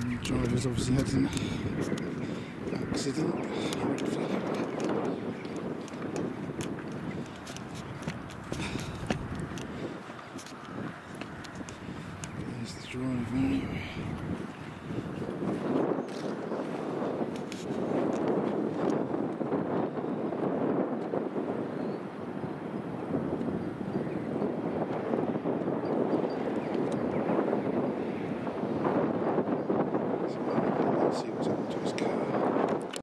And the driver's obviously had an accident. There's the driver.